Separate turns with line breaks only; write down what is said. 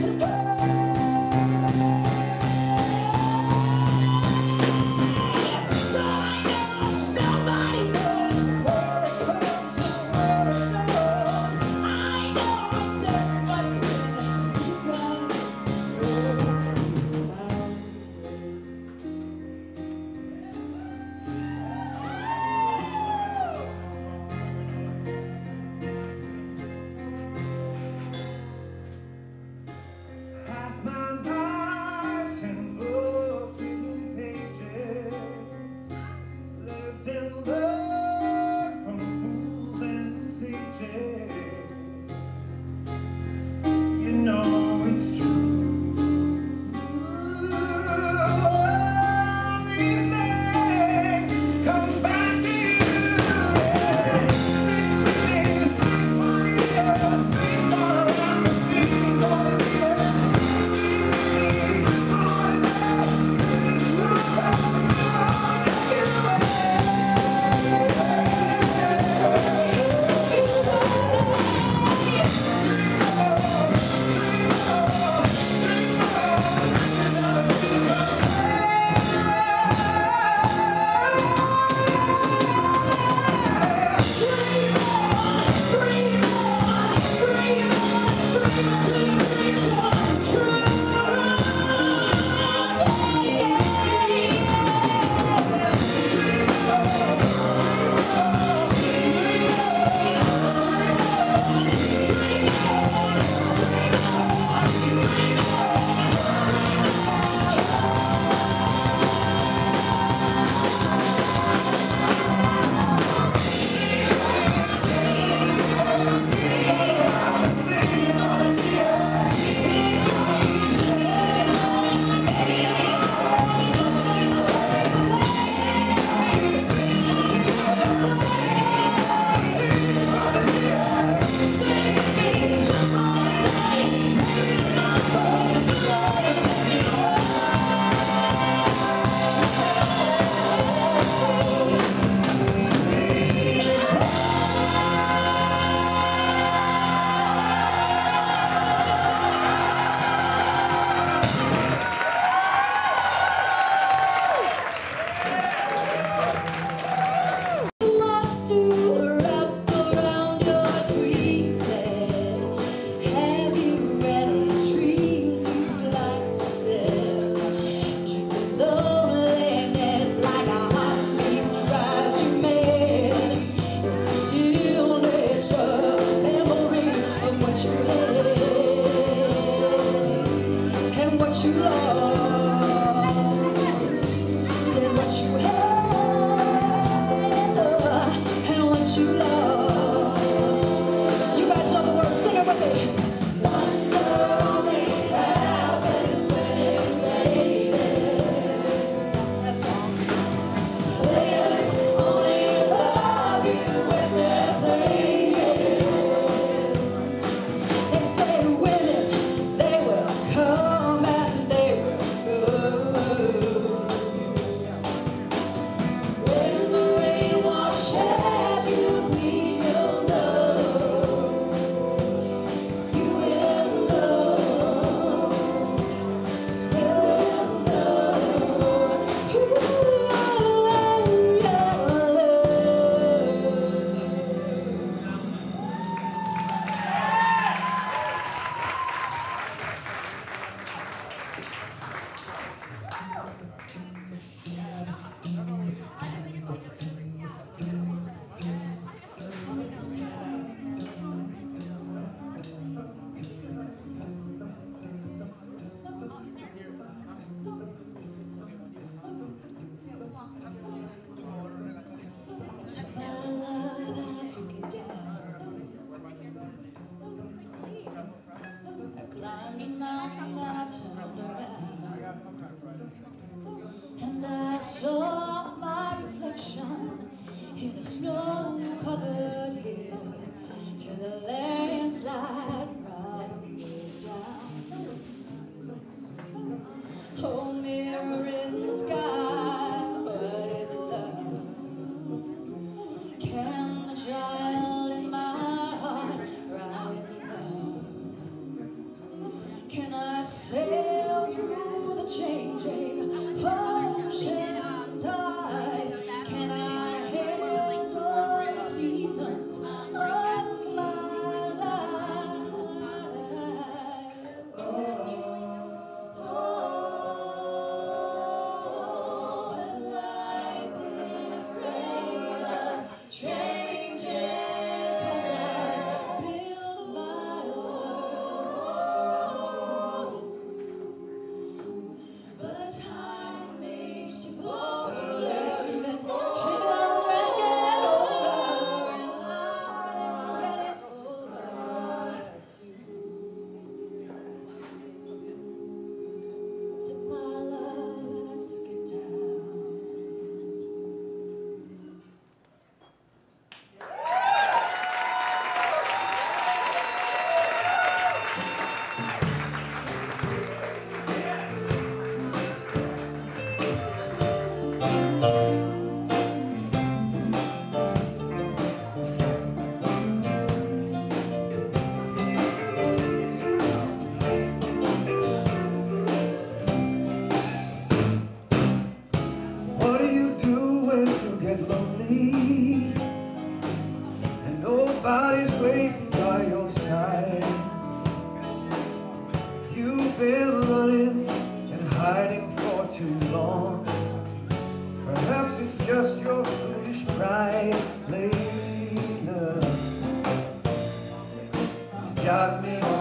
to
little. been running and hiding for
too long. Perhaps it's just your foolish pride, late You got me